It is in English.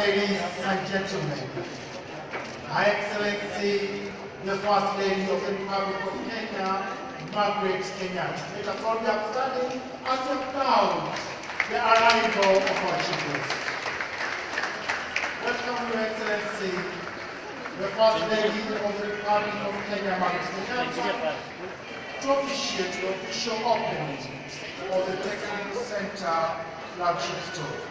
ladies and gentlemen, Her Excellency, the First Lady of the Republic of Kenya, Margaret Kenyatta. Let us all be upstanding as we applaud the arrival of our children. Welcome, Your Excellency, the First Lady of the Republic of Kenya, Margaret Kenyatta, to officiate the official opening of the Text Book Centre flagship store.